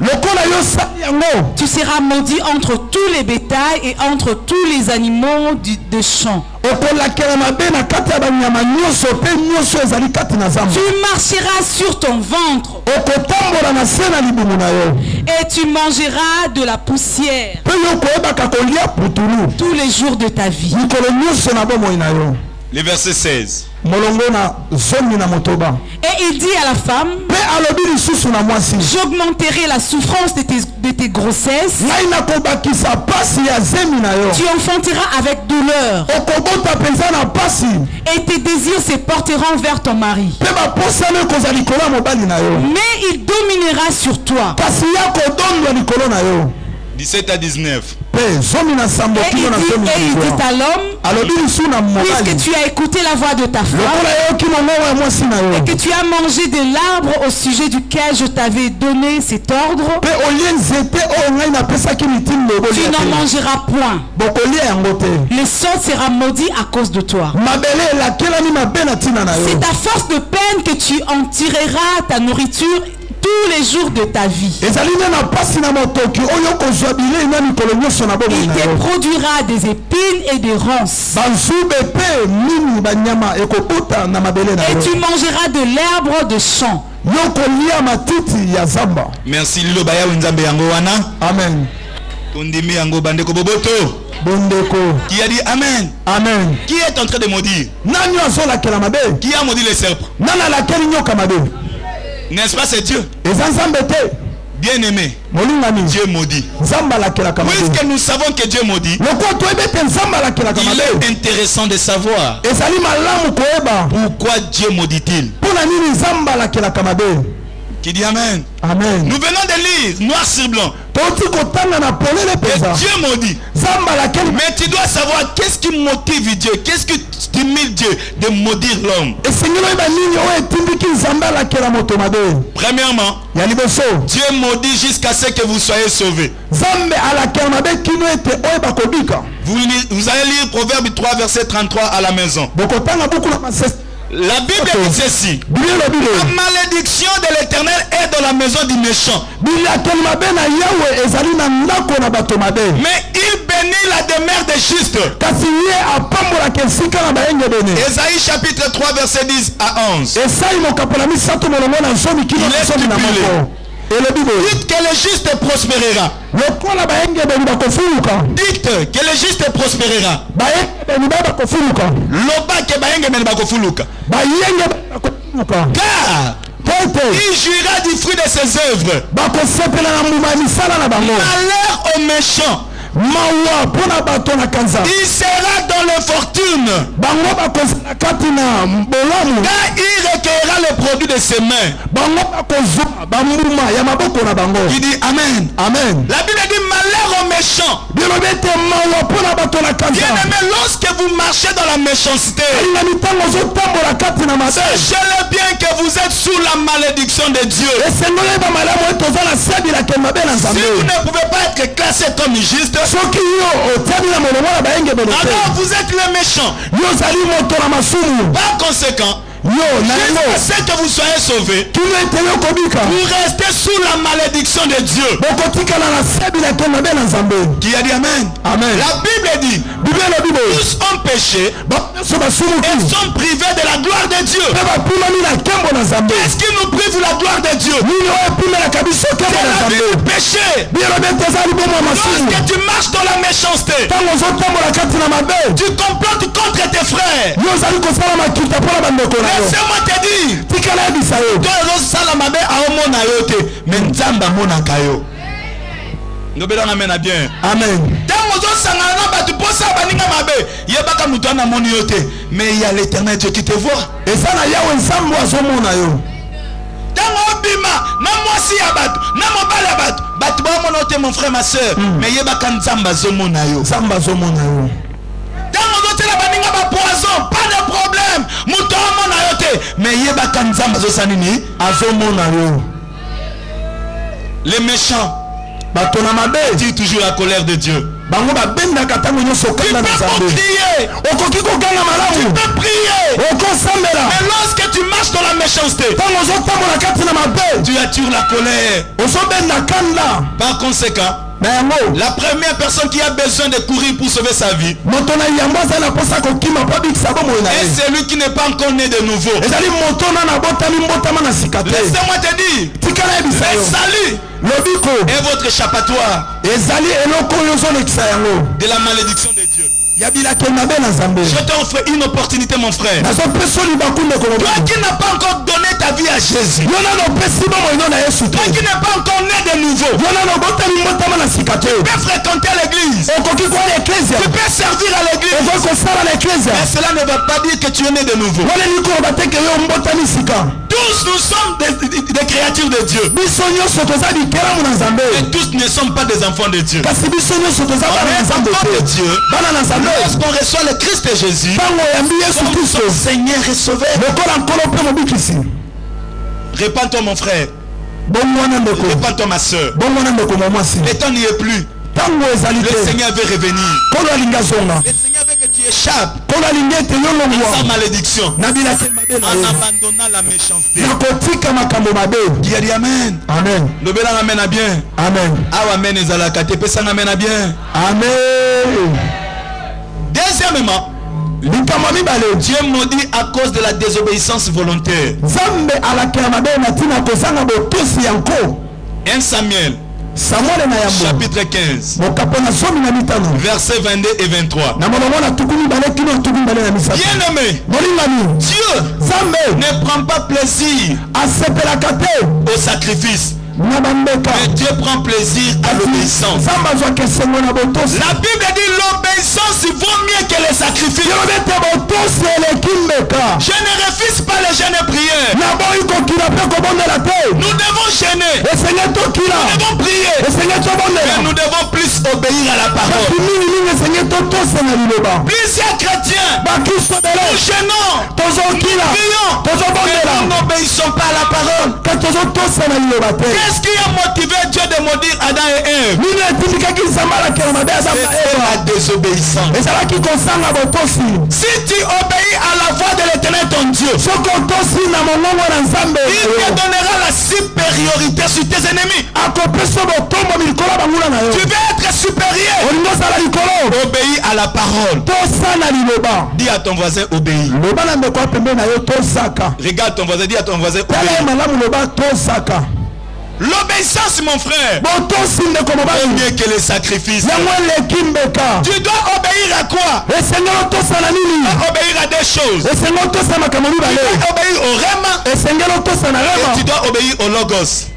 tu seras maudit entre tous les bétails et entre tous les animaux de champ. Tu marcheras sur ton ventre. Et tu mangeras de la poussière. Tous les jours de ta vie. Le verset 16 molongo na zomi na motoba. Et il dit à la femme, j'augmenterai la souffrance de tes, de tes grossesses, tu enfanteras avec douleur. Et tes désirs se porteront vers ton mari. Mais il dominera sur toi. kasi ya kodondwa likolo na yo. 17 à 19 Et il dit, et il à l'homme, puisque tu as écouté la voix de ta femme, yo. que tu as mangé de l'arbre au sujet duquel je t'avais donné cet ordre, mitindo tu n'en mangeras point. Le sol sera maudit à cause de toi. C'est à force de peine que tu en tireras ta nourriture tous les jours de ta vie. Il te produira des épines et des ronces. Et tu mangeras de l'herbe de champ. zamba. Merci liloba yawe nzambe yango wana. Amen. Tondimi yango bandeko boboto. Bondeko. Qui a dit amen? Amen. Qui est en train de maudire? Qui a maudit les serpents n'est-ce pas c'est Dieu? Eza nzambe te bien aimé molingami Dieu maudit. Puisque nous savons que Dieu maudit. Il est intéressant de savoir pourquoi Dieu maudit-il qui dit amen? Amen. Nous venons de lire noir sur blanc. Mpenza Dieu maudit mais tu dois savoir qu'est-ce qui motive Dieu? Qu'est-ce qui stimule Dieu de maudire l'homme? Premièrement Dieu maudit jusqu'à ce que vous soyez sauvés. Vous, vous allez lire Proverbe 3 verset 33 à la maison la Bible dit ceci La malédiction de l'éternel est dans la maison du méchant. bato mabe Mais il bénit la demeure des justes. Ésaïe chapitre 3 verset 10 à 11. esali mokapola misato molongo na zomi kino Il est stipulé. Dites que le juste prospérera. bakofuluka Dites que le juste prospérera. Car il jouira du fruit de ses œuvres. Malheur aux méchants. Il sera dans les fortunes. Car il recueillera le produit de ses mains. Il dit Amen. amen La Bible dit malheur aux méchants. Bien aimé, lorsque vous marchez dans la méchanceté, sachez-le bien que vous êtes sous la malédiction de Dieu. Si vous ne pouvez pas être classé comme juste, soki yo otiami na molongo na bayengebelo te alors vous êtes le méchant. yo ozali moto na masumu Par conséquent, jusqu'à que vous soyez sauvés, vous restez sous la malédiction de Dieu. Qui a dit Amen? Amen. La Bible dit tous ont péché et sont privés de la gloire de Dieu. Qu'est-ce qui nous prive de la gloire de Dieu? C'est péché. Lorsque tu marches dans la méchanceté, tu complotes contre tes frères. Laissez-moi te dire. Toi, ozosala mabe aomona yo te. Me nzambe amonaka yo. Ndobelanga mena bien. Amen. Ntango ozosangana na bato mposa baninga mabe yebaka moto wana amoni yo te. Mais ya l'éternel dieu qui te voit. Eza na yawe nzambe azomona yo. Ntango obima na mwasi ya bato na mobali ya bato bato baomona yo te mon frère ma soeur. Mais yebaka nzambe azomona yo. Nzambe azomona yo ntango ozotela baninga bapoison pas de problème. Moto omona yo te mais yebaka nzambe azosala nini azomona yo les méchants. Bato na mabe tire toujours la colère de dieu. Bango babendaka ntango nyonso okanga na nzambe okoki kokanga malamu okosambela mais lorsque tu marches dans la méchanceté ntango ozotambola kati na mabe tu attires la colère. Ozobenda kanda par conséquent la première personne qui a besoin de courir pour sauver sa vie et celui qui n'est pas encore né de nouveau. Laissez-moi te dire. Le salut est votre échappatoire. De la malédiction de Dieu je t'offre une opportunité mon frère. Toi qui n'as pas encore donné ta vie à Jésus. Toi qui n'es pas encore né de nouveau. Tu peux fréquenter l'église. Tu peux servir à l'église. Mais cela ne va pas dire que tu es né de nouveau. Tous nous sommes des, créatures de Dieu. Et tous ne sommes pas des enfants de Dieu. On est enfants de Dieu lorsqu'on reçoit le Christ et Jésus comme son Seigneur et Sauveur répands-toi mon frère. Répands-toi ma soeur. Le temps n'y est plus. Le Seigneur veut revenir. Le Seigneur veut que tu échappes. À sa malédiction. En abandonnant la méchanceté. Qui a dit amen. Amen. Lobelanga amen na bien. Amen. Amen te pesanga amen na bien. Amen deuxièmement Dieu maudit à cause de la désobéissance volontaire. Nzambe alakela mabe na ntina kozanga botosi ya nko. 1 Samuel chapitre 15 mokapo na zomi na mitano. Versets 22 et 23 na molongo na tuku mibale kino tuku mibale na misato. Bien aimé. Dieu ne prend pas plaisir au sacrifice mais Dieu prend plaisir à l'obéissance. la Bible dit l'obéissance vaut mieux que les sacrifices. Je ne refuse pas les jeûnes et prières nous devons gêner nous devons prier. Mais nous devons plus obéir à la parole. liloba plusieurs chrétiens bakristo nous gênons tozokila prions. Mais nous n'obéissons pas à la parole qu'est-ce qui a motivé Dieu de maudire Adam et Ève? Eva la désobéissance. Si tu obéis à la voix de l'éternel ton Dieu il te donnera la supériorité sur tes ennemis. Tu veux être supérieur. Obéis à la parole. Dis à ton voisin obéis. Regarde ton voisin dis à ton voisin obéis l'obéissance mon frère. Mieux que les sacrifices tu dois obéir à quoi? Obéir à des choses. Tu dois obéir au rema et tu dois obéir au logos.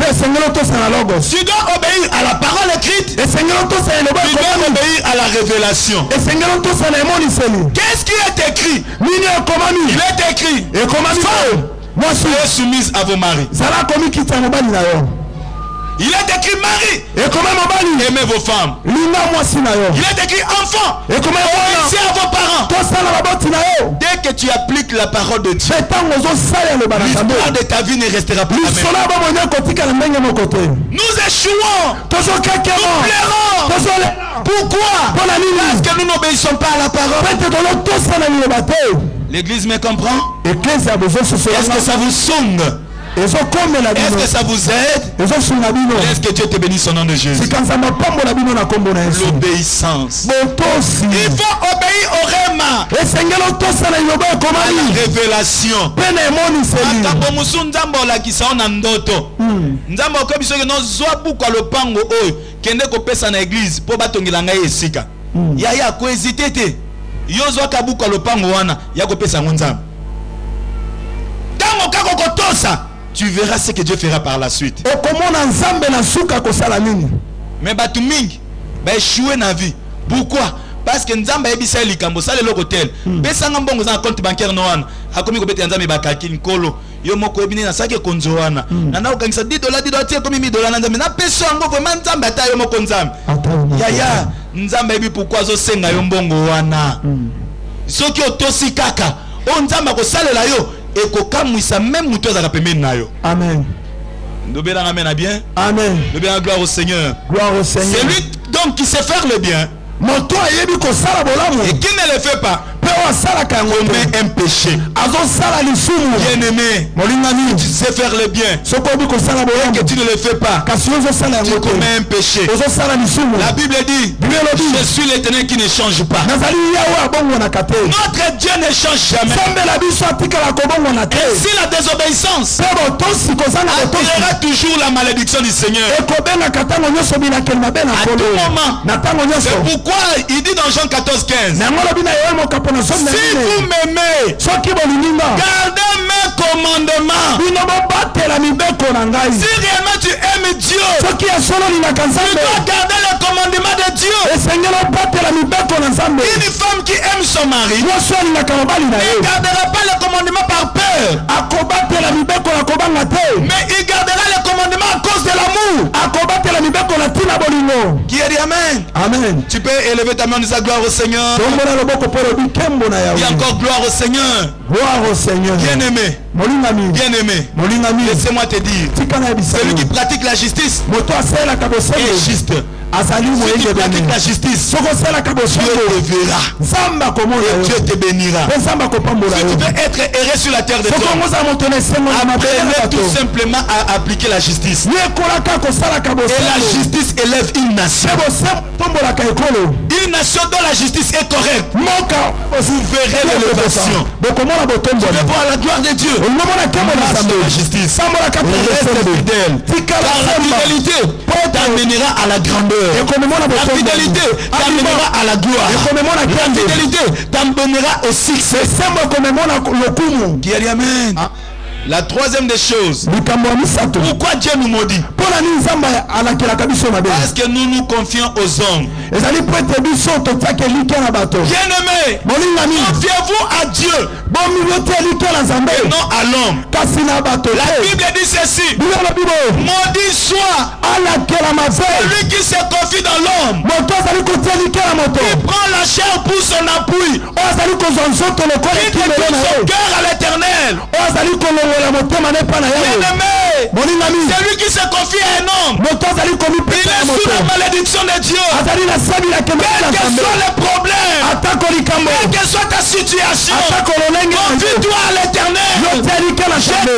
Tu dois obéir à la parole écrite. Tu dois obéir à la révélation. Qu'est-ce qui est écrit? Il est écrit. Femme, soyez soumise à vos maris il est écrit mari aimez vos femmes. Il est écrit enfant obéissez à vos parents. Dès que tu appliques la parole de Dieu l'histoire de ta vie ne restera plus la même. nous échouons. Pleurons. Tozolela pourquoi? Parce que nous n'obéissons pas à la parole. L'église me comprend? Est-ce que ça vous sonne? Est-ce que ça vous aide? Est-ce que Dieu te bénisse au nom de Jésus. L'obéissance. Il faut obéir au rema. À la révélation. makambo mosu nzambe olakisa o na ndoto nzambe okoyebi soki nozwa buku ya lopango oyo kende kopesa na eglize mpo batongela ngai esika. Yaya koezite te. Yo ozwaka buku ya lopango wana ya kopesa yango nzambe. Ntango kaka okotosa tu verras ce que dieu fera par la suite. Okomona nzambe na suka kosala nini? Mais bato mingi baeshue na vie. Pourquoi? Parce que nzambe ayebisa ye likambo osala eloko tele pesanga mbongo oza na compte bancaire no wana. Akomi kobetela nzambe bakaki nkolo. Yo moko oyebi nini? Nasalaki ekonzo wana. Nanda kokangisa 10 dola 10 dola tie ekomi 1000 dola na nzambe. Napesa yango vraimen nzambe ata yo moko nzambe. Yaya nzambe ayebi pourkui azosenga yo mbongo wana. Soki otosi kaka oyo nzambe akosalela yo ekokamwisa meme motu azalaka pembeni na yo. Amen. Ndobelanga amen na bien. Amen. Ndobelanga gloire au seigneur. Gloire au seigneur. C'est lui donc qui sait faire le bien. Moto ayebi kosala bolamu. Et qui ne le fait pas commet un péché. Bien aimé tu sais faire le bien. Que tu ne le fais pas tu commets un péché. La bible dit je suis l'éternel qui ne change pas. notre dieu ne change jamais. Te. Si la désobéissance attirera toujours la malédiction du seigneur. À tout moment. C'est pourquoi il dit dans Jean 14 15 si vous m'aimez gardez mes commandements. Si réellement tu aimes Dieu tu dois garder le commandement de Dieu. Une femme qui aime son mari ne gardera pas le commandement par peur. Mais il gardera le commandement à cause de l'amour. Qui est dit Amen? Amen. Tu peux élever ta main en disant gloire au Seigneur na dis yawe encore gloire au Seigneur. Gloire au seigneur. Bien aimé molingami bien aimé molingami laissez-moi te dire. Celui qui pratique la justice est juste azali celui qui moyengebene pratique la justice soki osalaka verra. Nzambe akomona et yo. Dieu te bénira. Mpe nzambe akopambola si yo. tu veux être erré sur la terre des soki hommes ongozala moto na esengo na bato. tout simplement à appliquer la justice. Yekolaka kosalaka et la justice élève une nation. Mpe bosembo tombolaka ekolo. Une nation dont la justice est correcte. Moka. Vous verrez l'élévation. bokomona botomboli de voir la gloire de Dieu. Olomona nkembo na nzambe de la justice. Sambolaka te reste fidèle. Tikala fidélité t'amènera à la grandeur la fidélité t'amènera à la gloire. La fidélité t'amènera au succès. Amen. La troisième des choses. Pourquoi Dieu nous maudit? Parce que nous nous confions aux hommes. Bien aimé confiez-vous à Dieu et non à l'homme. La Bible dit ceci. Maudit soit celui qui se confie dans l'homme. Qui prend la chair pour son appui. Qui son cœur à l'éternel celui qui se confie à un homme. Il est sous la malédiction de Dieu. Quel que soit le problème quelle que soit ta situation confie-toi à l'éternel. Je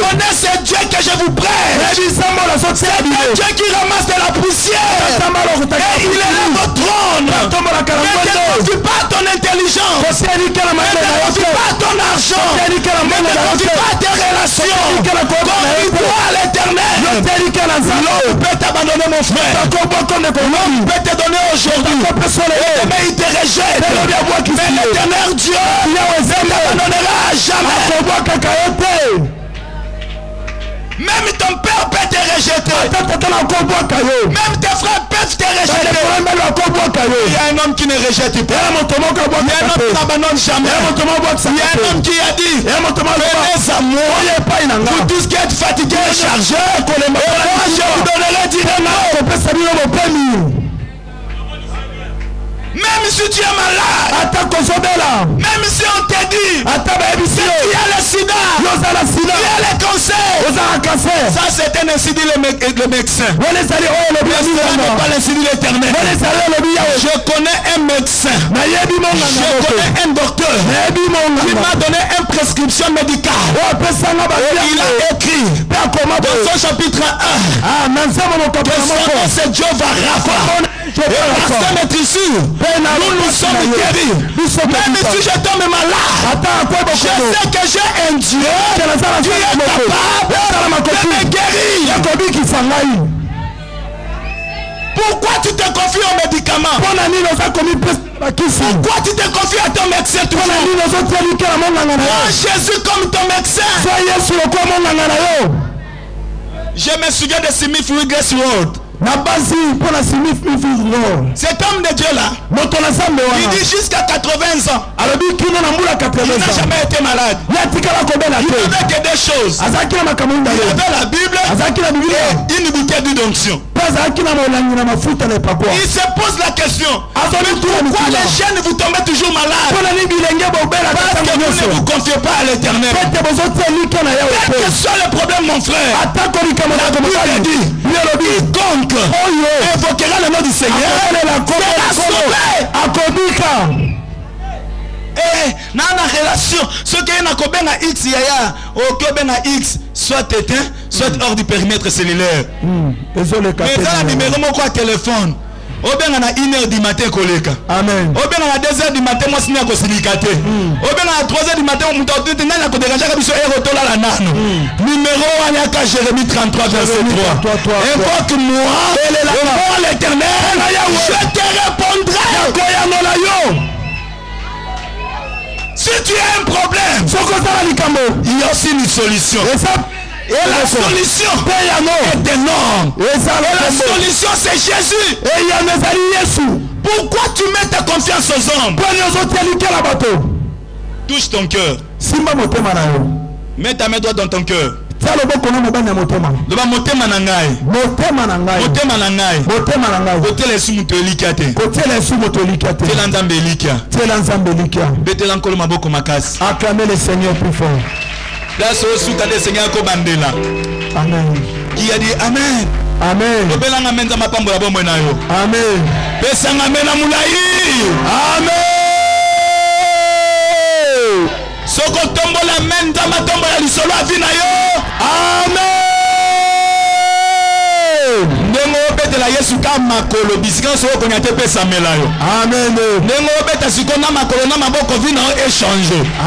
connais ce Dieu que je vous oyo azotia un Dieu qui ramasse de la poussière. Et il élève au trône. Ne confie pas ton intelligence. Ne confie pas ton argent. Ne confie pas tes relations. confie-toi à l'éternel éternel. L'homme peut t'abandonner, mon frère. L'homme peut te donner aujourd'hui. Mais il te rejette. Mais l'éternel Dieu ne t'abandonnera jamais. Même ton père peut te rejeter. Même tes frères peuvent te rejeter. il y a un homme qui ne rejette pas. Il y a un homme qui n'abandonne jamais. Il y a un homme qui a dit venez à moi vous tous qui êtes fatigués chargés et moi je vous donnerai même si tu es malade. Même si on te dit. Bayebisi tu as le sida. Tu as le cancer. Ça c'est un incident le, mé- le médecin. Je connais un médecin. Je connais un docteur. Monganga m'a donné une prescription médicale. Apesanga il a écrit Dans son chapitre 1, Ah, que son nom c'est Rapha. Par sa maîtrise, nous nous sommes guéris. Même si je tombe malade, je sais que j'ai un Dieu na qui est capable osala de me guérir. Pourquoi tu te confies aux médicaments? Pourquoi tu te confies à ton médecin Prends Jésus comme ton médecin. Je me souviens de Smith Wigglesworth. na Cet homme de Dieu là, il dit jusqu'à 80 ans, il 80 n'a jamais été malade. Il n'avait que des choses. Il avait la Bible et une bouteille d'onction. Il se pose la question, pourquoi les jeunes vous tombez toujours bobelaka Parce que vous ne vous confiez pas à l'éternel. Quel que soit le problème, mon frère, Bible dit, biolobi quiconque oyo. Invoquera le nom du Seigneur. Sera sauvé. Eh, na relation. Soki ye na kobenga x yaya okoki obenga x soit éteint soit hors du périmètre cellulaire. Ezoleka eza na te numero moko ya telefone obenga na 1 heure du matin koleka. Amen. Obenga na 2 heures du matin mwasi nini akosilika te. Obenga na 3 heures du matin moto atute nani akoderangeaka biso ere tolala nano. Numero wana yaka jérémie 33 verset Jérémie 3 33, invoque moi devant l'éternel je te répondrai. Koyanola yo. Si tu as un problème soki ozala likambo. il y a aussi une solution. Eza Et la solution est énorme. eza Et la solution c'est Jésus. Pourquoi tu mets ta confiance aux hommes? Touche ton cœur. Mets ta main droite dans ton cœur. tia loboko na mobali ya motema loba motema na ngai motema na ngai motema na ngai motema na ngai kotela esu moto elikya te kotiela esu moto elikya te tela nzambe elikya tiela nzambe elikya betela nkolo maboko makasi acclamez le seigneur plus fort place osuka te seigneur akobandela amen. Kiya di amen. Amen. Lobelanga me nzambe apambola bomoi na yo. Amen. Pesanga me na molai amen. Soki otombola me nzambe atombola lisolo avi na yo. Amen obetela yesu ka makolo bisika nyonso okonya te epesamela yo. Amen. Ndenge obeta sikoyo na makolo na maboko vi na yo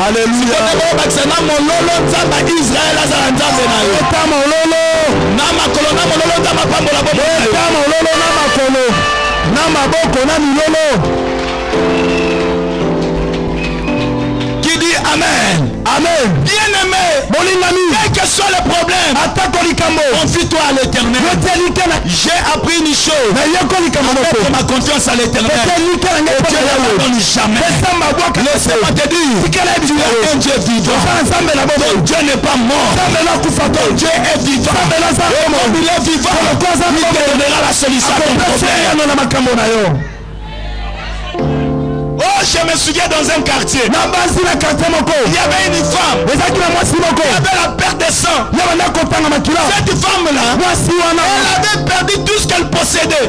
alleluya ndenge obakisa na mololo nzambe ya israele aza na nzambe na yo. Mololo. Na makolo na mololo nzambe apambola bomoi na yo. Eta mololo na makolo na maboko na milolo amen. Amen bien aimé molingami quel que soit le problème confie-toi à l'éternel. J'ai appris une chose. Mettre ma confiance à l'éternel. Et Dieu ne l'abandonne jamais. Laissez-moi te dire. Dieu vivant. Ton Dieu n'est pas mort. Te Dieu est vivant. Et comme il est vivant. Il te bobo. donnera la solution à ton akopesa problème je me souviens dans un quartier. Il y avait une femme. Moko. Qui avait la perte de sang cette femme là mwasi wana. elle avait perdu tout ce qu'elle possédait.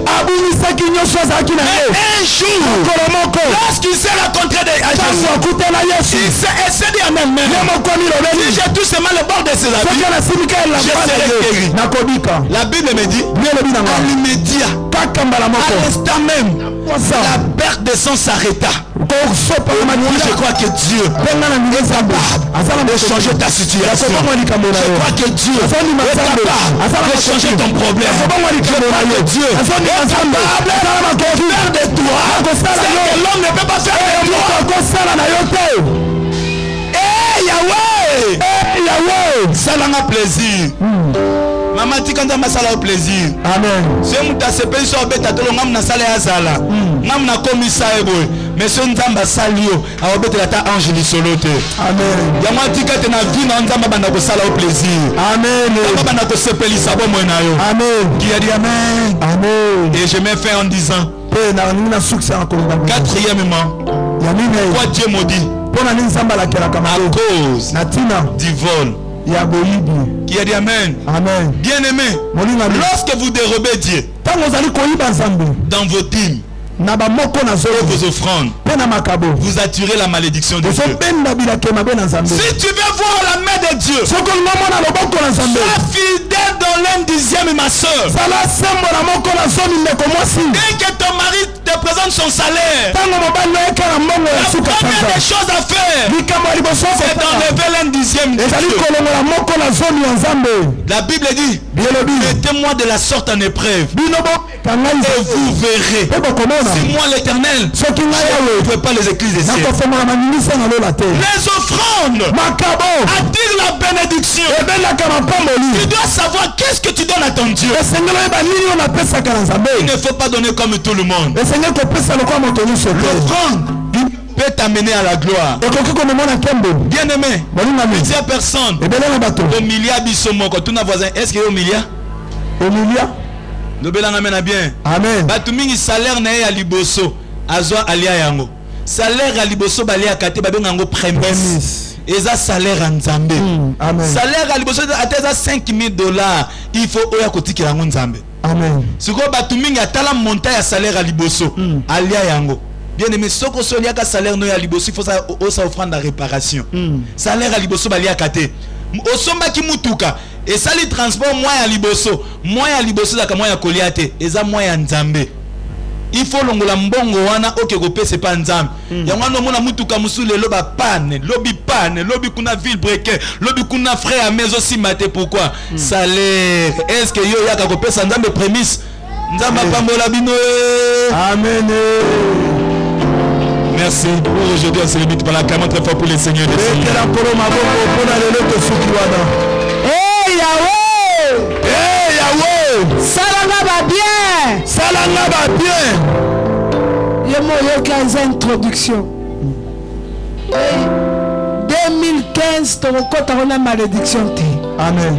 Mais un jour lorsqu'il s'est rencontré de- Jésus il s'est dit à même ye moko si j'ai tout seulement le bord de ses habits Je serai guéri. la Bible me dit à l'immédiat à l'instant même. La perte de sang s'arrêta moi je crois que Dieu peut changer ta situation. Je crois que Dieu est capable de changer ton problème. Likambo na yo Dieu aza na makoki faire de toi ce que l'homme ne peut pas faire de moto toi Eh Yahweh! Eh, yawe salanga plaisir mama tika nzambe asala yo plaisir. Amen. So moto asepeli so abeta tolo ngamu nasala ye azala ngamu nakomisa ye boye mais so nzambe asali yo akobetela ata ange lisolo te. Amen. Yango atika ete na vi na yo nzambe abanda kosala yo plaisir. Amen. Nzambe abanda kosepelisa bomoi na yo. Dit amen? Amen. Et je mets fin en disant. Kolonga quatrièmement. Pourquoi Dieu maudit? Mpo na nini nzambe alakelaka mabe cause na ntina boyibi qui a dit amen? Amen. Bien aimé molingami lorsque vous dérobez Dieu dans vos dîmes et vos offrandes, vous attirez la malédiction de Dieu. Si tu veux voir la main de Dieu, sois fidèle dans l'un dixième, ma soeur. Dès que ton mari te présente son salaire, la première des choses à faire, c'est d'enlever l'un dixième La Bible dit, mettez-moi de la sorte en épreuve. Et vous verrez. C'est moi l'éternel. Je ne peux pas les églises des cieux. Les offrandes attirent la bénédiction. Tu dois savoir qu'est-ce que tu donnes à ton Dieu. Il ne faut pas donner comme tout le monde. L'offrande peut t'amener à la gloire. na nkembo Bien aimé, na bato Au milliard bisomoko, tous nos voisins. Est-ce qu'il y a au milliard? Emilia Nobelanga mena bien. amen. Mingi salaire na ye ya liboso azwa alia yango. Salaire ya liboso baliaka te babenga yango Prémice. eza salaire ya nzambe. Mm, amen. Salaire ya liboso ata eza 5000 dollars. Il faut oyo akotikela yango nzambe sikoyo bato mingi atala monta ya salaire ya liboso Mm. alia yango. Bien aimé soki oso oliaka salaire no ya liboso sa- osa offrande ya réparation. Mm. salaire ya liboso baliaka te. Osombaki mutuka esali transport mwa ya liboso. Mwa ya liboso ezalaka mwa ya kolia te. Eza mwa ya nzambe il faut longola mbongo wana oke kopesa epa nzambe. Yango wana omona mutuka mosusu lelo bapane lobi pane lobi kuna ville breke lobi kuna frère ame ezosimba te pourquoi? Salaire est ce que yo oyaka kopesa nzambe prémisse? Nzambe apambola bino eh. amen merci. Pour aujourd'hui on se limite par la clamant très fort pour les seigneurs salanga babien ye mo oyoki aza introduction 2015 tokokɔta ngo na malédiction te amen.